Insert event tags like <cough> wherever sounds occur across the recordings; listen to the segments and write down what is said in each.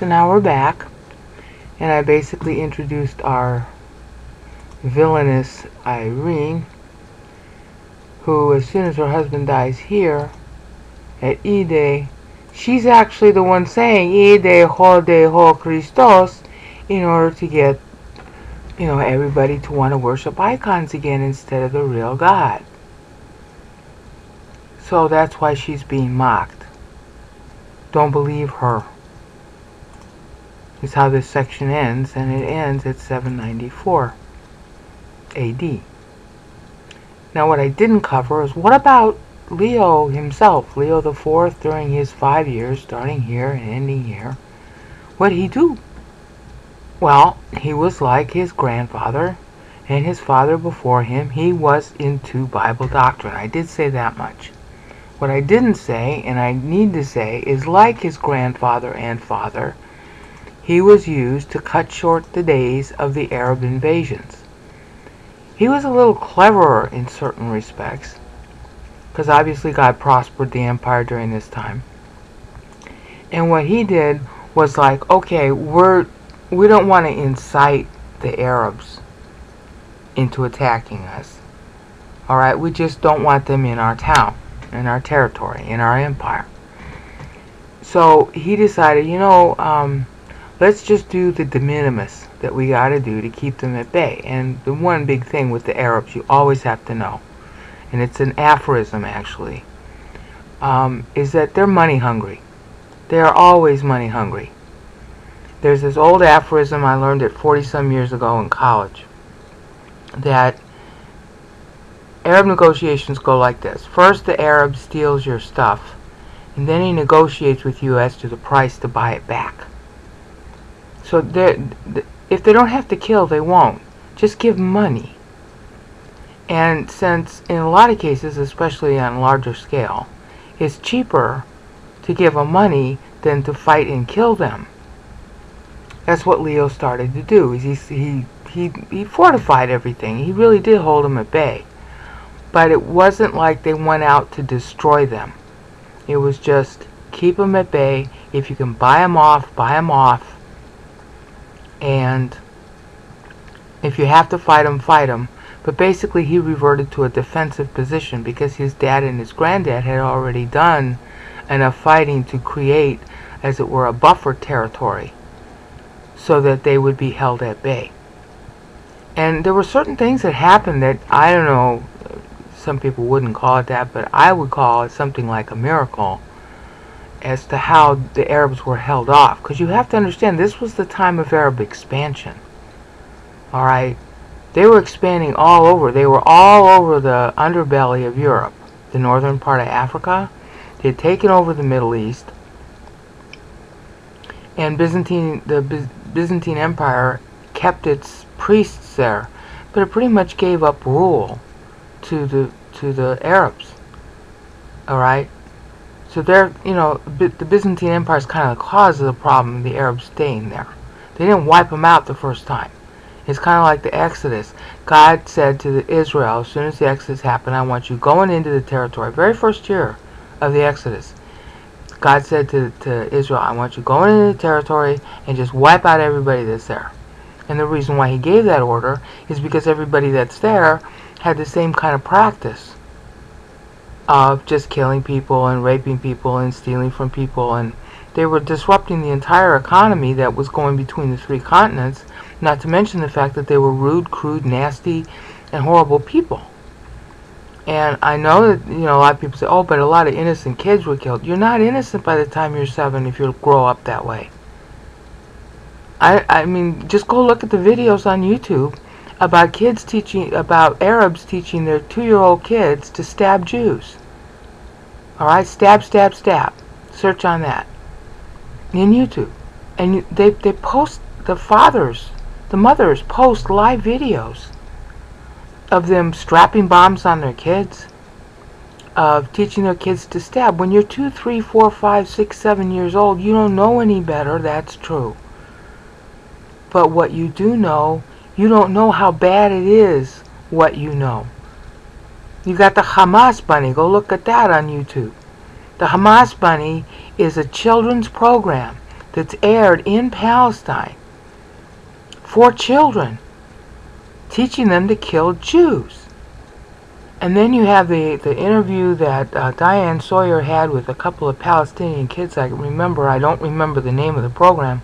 So now we're back, and I basically introduced our villainous Irene, who, as soon as her husband dies here at Ide, she's actually the one saying Ide ho de ho Christos in order to get, you know, everybody to want to worship icons again instead of the real God. So that's why she's being mocked. Don't believe her. Is how this section ends, and it ends at 794. AD. Now what I didn't cover is what about Leo himself, Leo IV, during his five years, starting here and ending here? What did he do? Well, he was like his grandfather and his father before him. He was into Bible doctrine. I did say that much. What I didn't say, and I need to say, is like his grandfather and father, he was used to cut short the days of the Arab invasions. He was a little cleverer in certain respects, because obviously God prospered the empire during this time. And what he did was like, okay, we're we don't want to incite the Arabs into attacking us. All right, we just don't want them in our town, in our territory, in our empire. So he decided, you know, um, let's just do the de minimis that we got to do to keep them at bay. And the one big thing with the Arabs you always have to know, and it's an aphorism actually, um, is that they're money hungry. They are always money hungry. There's this old aphorism I learned it 40 some years ago in college that Arab negotiations go like this. First, the Arab steals your stuff, and then he negotiates with you as to the price to buy it back. So if they don't have to kill, they won't. Just give money. And since in a lot of cases, especially on a larger scale, it's cheaper to give them money than to fight and kill them. That's what Leo started to do. He, he, he, he fortified everything. He really did hold them at bay. But it wasn't like they went out to destroy them. It was just keep them at bay. If you can buy them off, buy them off and if you have to fight him, fight him. But basically, he reverted to a defensive position because his dad and his granddad had already done enough fighting to create, as it were, a buffer territory so that they would be held at bay. And there were certain things that happened that I don't know, some people wouldn't call it that, but I would call it something like a miracle as to how the Arabs were held off. Because you have to understand, this was the time of Arab expansion. Alright? They were expanding all over. They were all over the underbelly of Europe, the northern part of Africa. They had taken over the Middle East. And Byzantine, the Byzantine Empire kept its priests there. But it pretty much gave up rule to the to the Arabs. Alright? So they're, you know, the Byzantine Empire is kind of the cause of the problem, the Arabs staying there. They didn't wipe them out the first time. It's kind of like the Exodus. God said to Israel, as soon as the Exodus happened, I want you going into the territory. Very first year of the Exodus. God said to, to Israel, I want you going into the territory and just wipe out everybody that's there. And the reason why he gave that order is because everybody that's there had the same kind of practice of just killing people and raping people and stealing from people. And they were disrupting the entire economy that was going between the three continents not to mention the fact that they were rude crude nasty and horrible people. And I know that you know a lot of people say oh but a lot of innocent kids were killed. You're not innocent by the time you're seven if you grow up that way. I, I mean just go look at the videos on YouTube about kids teaching about Arabs teaching their two-year-old kids to stab Jews Alright, stab, stab, stab. Search on that. In YouTube. And they, they post, the fathers, the mothers post live videos of them strapping bombs on their kids, of teaching their kids to stab. When you're two, three, four, five, six, seven years old, you don't know any better, that's true. But what you do know, you don't know how bad it is what you know. You got the Hamas Bunny. Go look at that on YouTube. The Hamas Bunny is a children's program that's aired in Palestine for children, teaching them to kill Jews. And then you have the, the interview that uh, Diane Sawyer had with a couple of Palestinian kids. I remember, I don't remember the name of the program,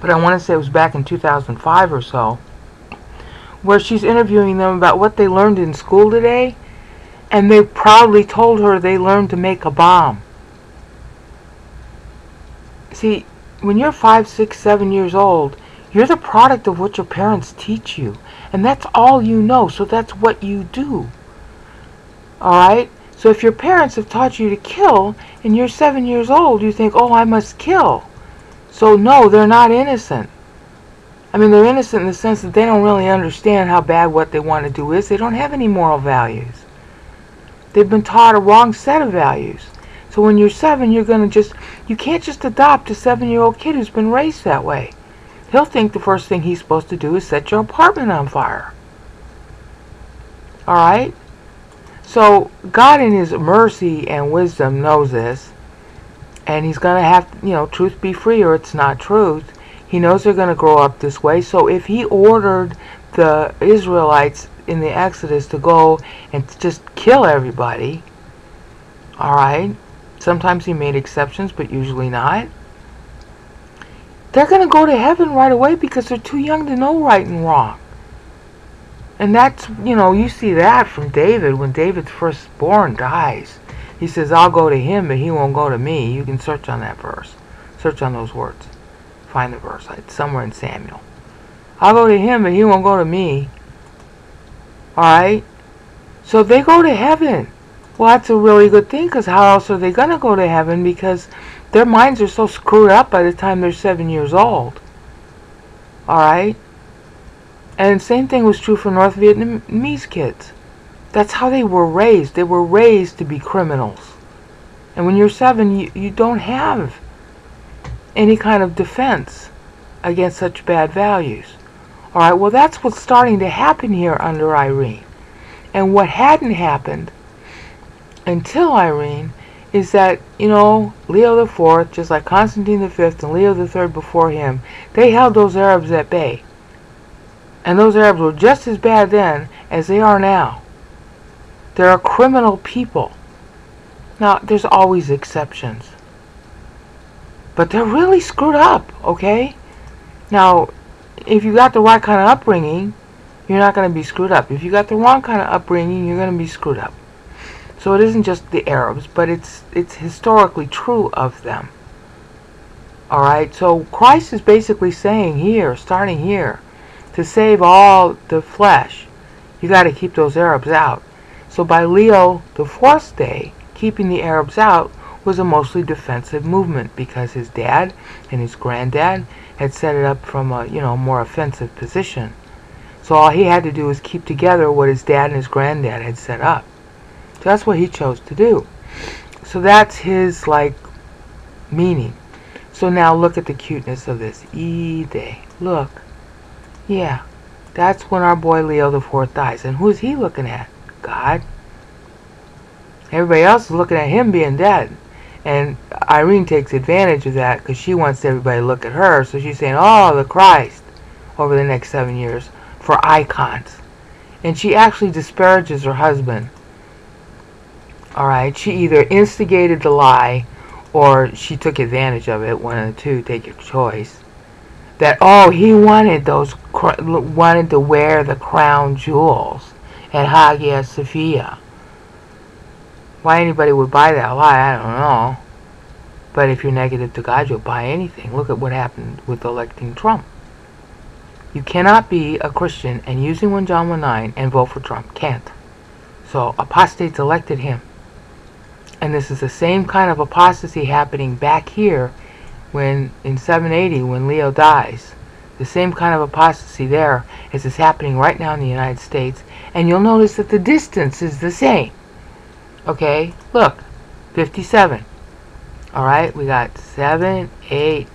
but I want to say it was back in 2005 or so, where she's interviewing them about what they learned in school today, and they proudly told her they learned to make a bomb. See, when you're five, six, seven years old, you're the product of what your parents teach you. And that's all you know, so that's what you do. Alright? So if your parents have taught you to kill, and you're seven years old, you think, oh, I must kill. So no, they're not innocent. I mean, they're innocent in the sense that they don't really understand how bad what they want to do is. They don't have any moral values. They've been taught a wrong set of values. So when you're seven, you're going to just, you can't just adopt a seven-year-old kid who's been raised that way. He'll think the first thing he's supposed to do is set your apartment on fire. Alright? So God in his mercy and wisdom knows this. And he's going to have, you know, truth be free or it's not truth. He knows they're going to grow up this way. So if he ordered the Israelites in the Exodus to go and just kill everybody, alright, Sometimes he made exceptions, but usually not. They're going to go to heaven right away because they're too young to know right and wrong. And that's, you know, you see that from David when David's firstborn dies. He says, I'll go to him, but he won't go to me. You can search on that verse. Search on those words. Find the verse. It's somewhere in Samuel. I'll go to him, but he won't go to me. Alright? So they go to heaven. Well, that's a really good thing because how else are they going to go to heaven? Because their minds are so screwed up by the time they're seven years old. Alright? And same thing was true for North Vietnamese kids. That's how they were raised. They were raised to be criminals. And when you're seven, you, you don't have any kind of defense against such bad values. Alright, well that's what's starting to happen here under Irene. And what hadn't happened until Irene is that, you know, Leo IV, just like Constantine V and Leo III before him, they held those Arabs at bay. And those Arabs were just as bad then as they are now. They're criminal people. Now, there's always exceptions. But they're really screwed up, okay? Now, if you got the right kind of upbringing, you're not going to be screwed up. If you got the wrong kind of upbringing, you're going to be screwed up. So it isn't just the Arabs, but it's it's historically true of them. All right. So Christ is basically saying here, starting here, to save all the flesh, you got to keep those Arabs out. So by Leo the Fourth day, keeping the Arabs out was a mostly defensive movement because his dad and his granddad had set it up from a you know more offensive position. So all he had to do was keep together what his dad and his granddad had set up. So that's what he chose to do. So that's his, like, meaning. So now look at the cuteness of this. E-Day. Look. Yeah. That's when our boy Leo the Fourth dies. And who's he looking at? God. Everybody else is looking at him being dead. And Irene takes advantage of that because she wants everybody to look at her. So she's saying, oh, the Christ, over the next seven years for icons. And she actually disparages her husband Alright, she either instigated the lie or she took advantage of it, one of the two, take your choice. That, oh, he wanted those, wanted to wear the crown jewels at Hagia Sophia. Why anybody would buy that lie, I don't know. But if you're negative to God, you'll buy anything. Look at what happened with electing Trump. You cannot be a Christian and using 1 John 1 9 and vote for Trump. Can't. So apostates elected him. And this is the same kind of apostasy happening back here when in 780 when Leo dies. The same kind of apostasy there as is happening right now in the United States. And you'll notice that the distance is the same. Okay, look, 57. Alright, we got 7, 8,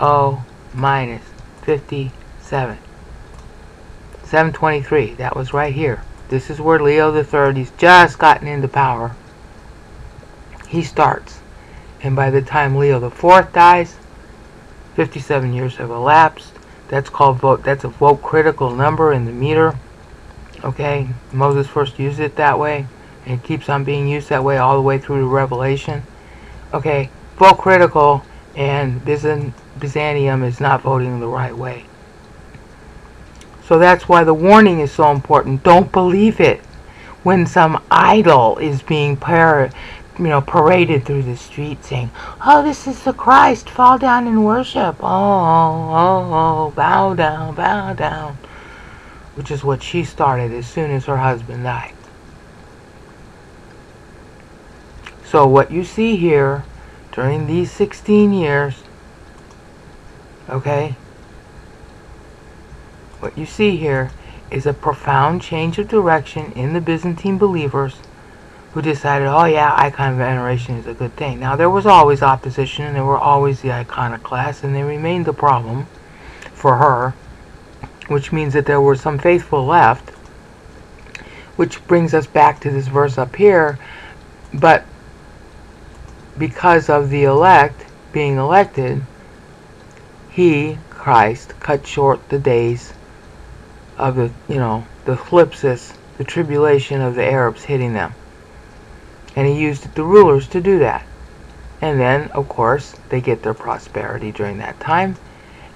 0, minus 57. 723, that was right here. This is where Leo III, he's just gotten into power he starts. And by the time Leo IV dies, 57 years have elapsed. That's called vote. That's a vote critical number in the meter. Okay, Moses first used it that way, and it keeps on being used that way all the way through to Revelation. Okay, vote critical, and Byzantium is not voting the right way. So that's why the warning is so important. Don't believe it when some idol is being par you know, paraded through the street saying, Oh, this is the Christ, fall down and worship. Oh, oh, oh, oh, bow down, bow down. Which is what she started as soon as her husband died. So what you see here during these 16 years, okay, what you see here is a profound change of direction in the Byzantine believers who decided, oh yeah, icon veneration is a good thing. Now, there was always opposition, and there were always the iconoclasts, and they remained the problem for her, which means that there were some faithful left, which brings us back to this verse up here, but because of the elect being elected, he, Christ, cut short the days of the, you know, the thlipsis, the tribulation of the Arabs hitting them. And he used the rulers to do that. And then, of course, they get their prosperity during that time.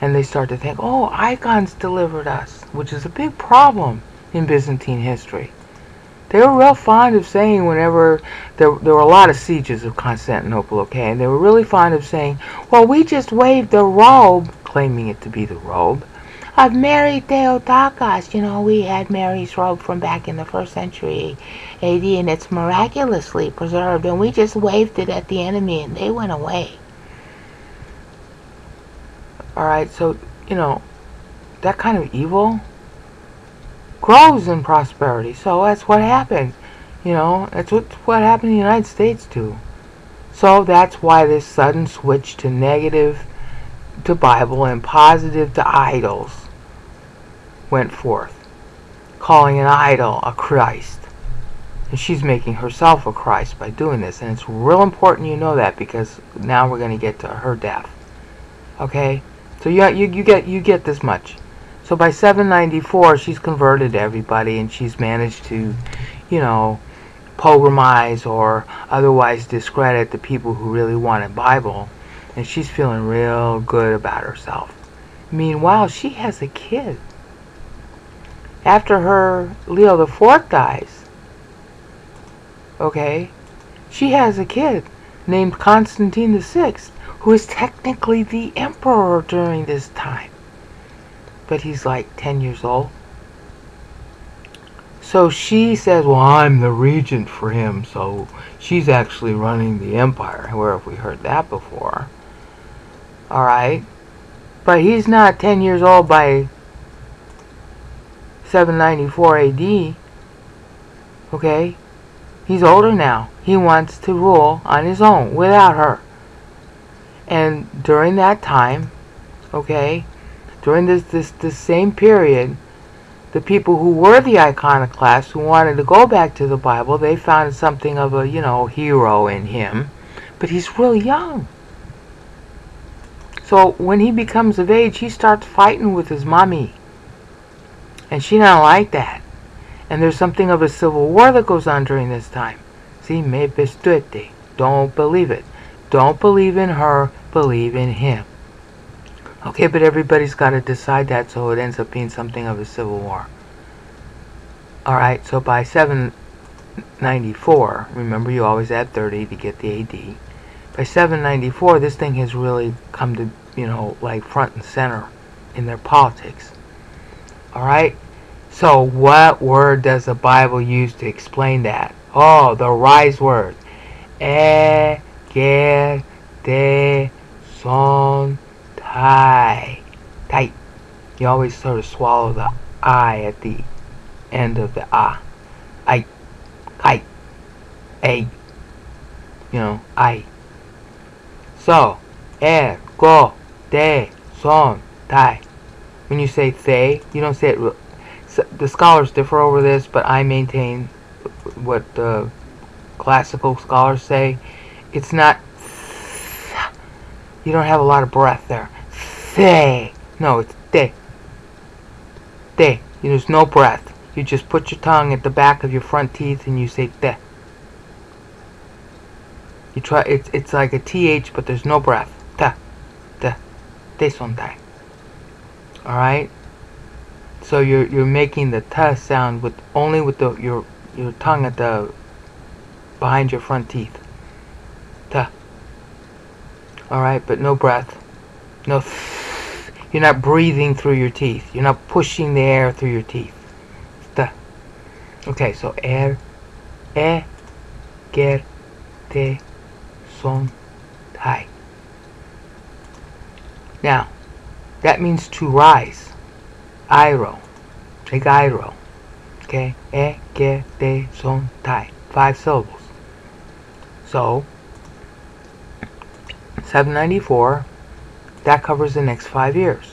And they start to think, oh, icons delivered us, which is a big problem in Byzantine history. They were real fond of saying whenever there, there were a lot of sieges of Constantinople, okay, and they were really fond of saying, well, we just waved the robe, claiming it to be the robe, of Mary Theotokos. You know, we had Mary's robe from back in the first century AD, and it's miraculously preserved. And we just waved it at the enemy, and they went away. Alright, so, you know, that kind of evil grows in prosperity. So that's what happened. You know, that's what, what happened in the United States, too. So that's why this sudden switch to negative to Bible and positive to idols went forth, calling an idol a Christ. And she's making herself a Christ by doing this. And it's real important you know that because now we're going to get to her death. Okay? So you, you, you, get, you get this much. So by 794, she's converted everybody and she's managed to, you know, pogramize or otherwise discredit the people who really wanted Bible. And she's feeling real good about herself. Meanwhile, she has a kid after her Leo the Fourth dies, okay, she has a kid named Constantine the Sixth, who is technically the emperor during this time. But he's like 10 years old. So she says, well, I'm the regent for him, so she's actually running the empire. Where have we heard that before? Alright. But he's not 10 years old by 794 AD. Okay? He's older now. He wants to rule on his own without her. And during that time, okay, during this, this, this same period, the people who were the iconoclasts who wanted to go back to the Bible, they found something of a, you know, hero in him. But he's real young. So when he becomes of age, he starts fighting with his mommy. And she don't like that. And there's something of a civil war that goes on during this time. See, me bestuete. Don't believe it. Don't believe in her, believe in him. Okay, but everybody's got to decide that, so it ends up being something of a civil war. Alright, so by 794, remember you always add 30 to get the AD. By 794, this thing has really come to, you know, like front and center in their politics. Alright? So what word does the Bible use to explain that? Oh, the rise word. E, ge, de, son, tai. Tight. You always sort of swallow the I at the end of the ah. I. I. A. You know, I. So, e, go, de, son, tai. When you say they, you don't say it. The scholars differ over this, but I maintain what the classical scholars say. It's not. You don't have a lot of breath there. say. No, it's de. De. There's no breath. You just put your tongue at the back of your front teeth and you say de. You try. It's it's like a th, but there's no breath. Ta, de, de sontai. All right. So you're you're making the t sound with only with the your your tongue at the behind your front teeth. Ta. All right, but no breath. No. You're not breathing through your teeth. You're not pushing the air through your teeth. Ta. Okay, so air e, ger, te, son, tai. Now, that means to rise. Iro. Take iro. Okay? E, ge, de, son, tai. Five syllables. So, 794, that covers the next five years.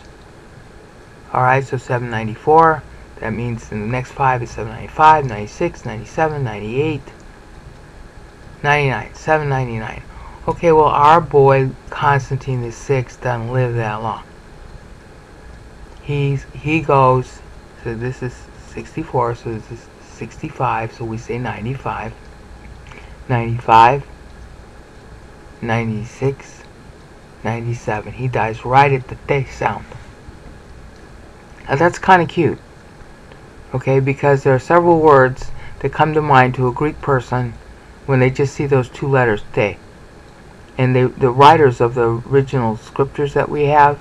Alright, so 794, that means the next five is 795, 96, 97, 98, 99, 799. Okay, well, our boy Constantine the Sixth doesn't live that long. He's he goes. So this is 64. So this is 65. So we say 95. 95. 96. 97. He dies right at the day sound. Now that's kind of cute. Okay, because there are several words that come to mind to a Greek person when they just see those two letters, te and they, the writers of the original scriptures that we have,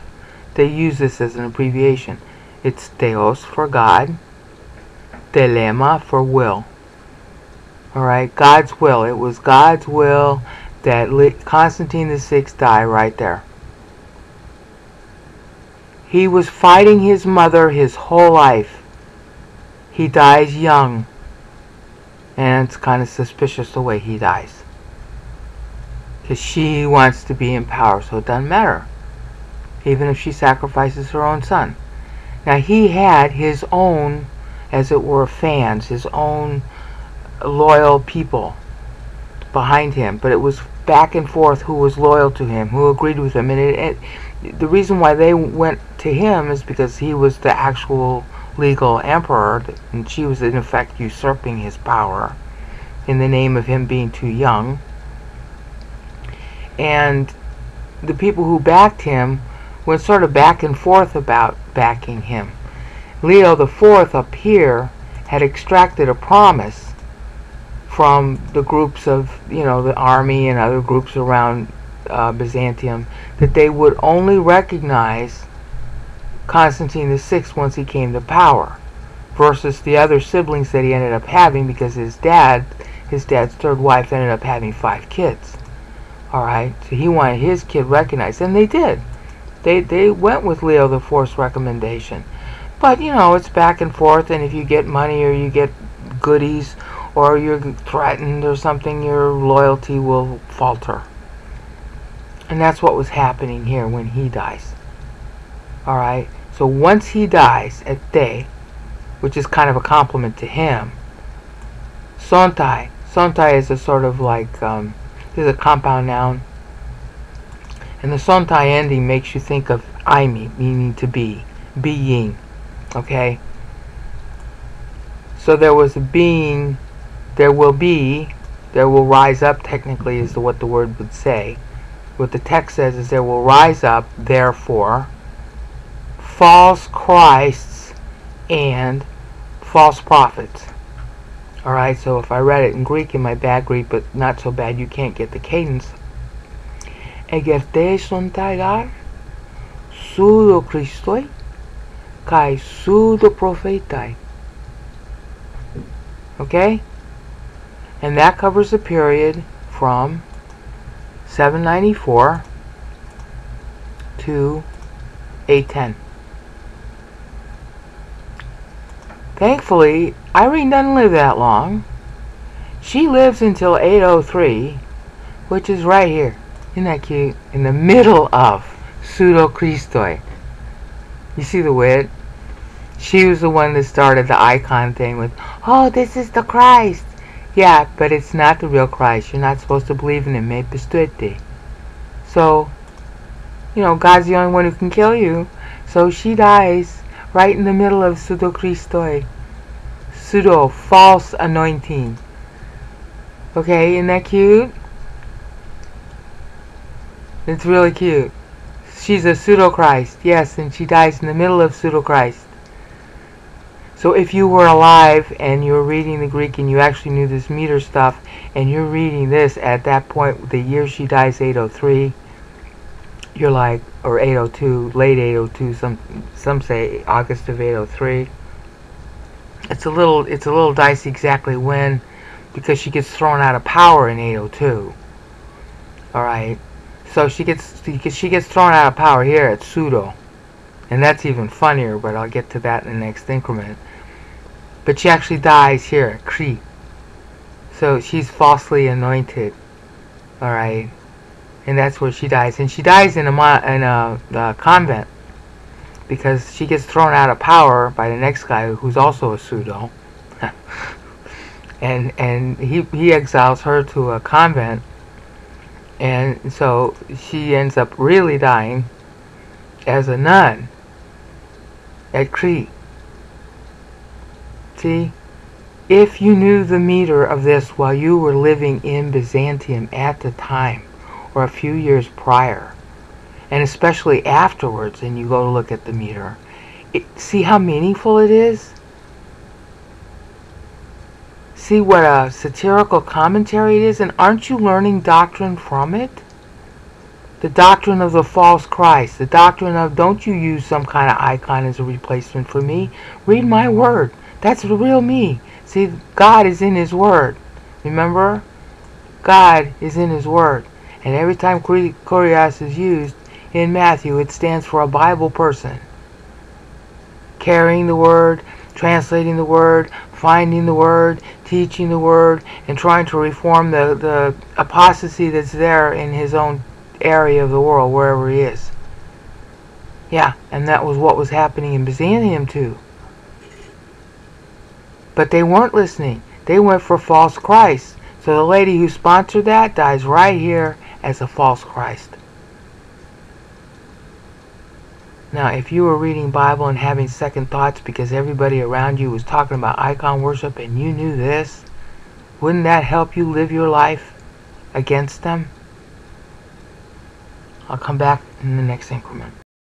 they use this as an abbreviation. It's Theos for God, Thelema for will. Alright, God's will. It was God's will that Constantine VI died right there. He was fighting his mother his whole life. He dies young. And it's kind of suspicious the way he dies because she wants to be in power, so it doesn't matter, even if she sacrifices her own son. Now, he had his own, as it were, fans, his own loyal people behind him, but it was back and forth who was loyal to him, who agreed with him, and it, it, the reason why they went to him is because he was the actual legal emperor, and she was in effect usurping his power in the name of him being too young and the people who backed him went sort of back and forth about backing him. Leo IV up here had extracted a promise from the groups of, you know, the army and other groups around uh, Byzantium that they would only recognize Constantine VI once he came to power versus the other siblings that he ended up having because his dad, his dad's third wife ended up having five kids. Alright, so he wanted his kid recognized, and they did. They, they went with Leo the Fourth's recommendation. But, you know, it's back and forth, and if you get money or you get goodies or you're threatened or something, your loyalty will falter. And that's what was happening here when he dies. Alright, so once he dies at day, which is kind of a compliment to him, Sontai. Sontai is a sort of like um, is a compound noun. And the sontai ending makes you think of eimi, meaning to be, being. Okay? So there was a being, there will be, there will rise up, technically, is what the word would say. What the text says is there will rise up, therefore, false Christs and false prophets. Alright, so if I read it in Greek in my bad Greek, but not so bad you can't get the cadence. Christoi, kai sudo prophetai. Okay? And that covers the period from 794 to 810. Thankfully, Irene doesn't live that long. She lives until 803, which is right here. Isn't that cute? In the middle of Pseudo Christoi. You see the wit? She was the one that started the icon thing with, oh, this is the Christ. Yeah, but it's not the real Christ. You're not supposed to believe in him. Me. So, you know, God's the only one who can kill you. So she dies right in the middle of pseudo Christoi. Pseudo, false anointing. Okay, isn't that cute? It's really cute. She's a pseudo Christ, yes, and she dies in the middle of pseudo Christ. So if you were alive and you were reading the Greek and you actually knew this meter stuff, and you're reading this at that point, the year she dies, 803, you're like, or 802, late 802, some some say August of 803. It's a little, it's a little dicey exactly when, because she gets thrown out of power in 802. All right, so she gets she gets thrown out of power here at pseudo, and that's even funnier. But I'll get to that in the next increment. But she actually dies here at Crete. So she's falsely anointed. Alright. And that's where she dies. And she dies in a, in a, a convent. Because she gets thrown out of power by the next guy who's also a pseudo. <laughs> and and he, he exiles her to a convent. And so she ends up really dying as a nun at Crete. See? If you knew the meter of this while you were living in Byzantium at the time, or a few years prior, and especially afterwards, and you go to look at the meter, it, see how meaningful it is? See what a satirical commentary it is, and aren't you learning doctrine from it? The doctrine of the false Christ, the doctrine of don't you use some kind of icon as a replacement for me. Read my word. That's the real me. See, God is in His Word. Remember? God is in His Word. And every time Kurios is used in Matthew, it stands for a Bible person. Carrying the Word, translating the Word, finding the Word, teaching the Word, and trying to reform the, the apostasy that's there in his own area of the world, wherever he is. Yeah, and that was what was happening in Byzantium too. But they weren't listening. They went for false Christ. So the lady who sponsored that dies right here as a false Christ. Now, if you were reading Bible and having second thoughts because everybody around you was talking about icon worship and you knew this, wouldn't that help you live your life against them? I'll come back in the next increment.